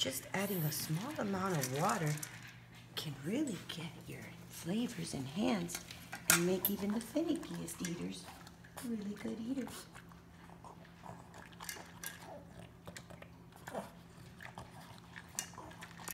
just adding a small amount of water can really get your flavors enhanced and make even the finickiest eaters really good eaters.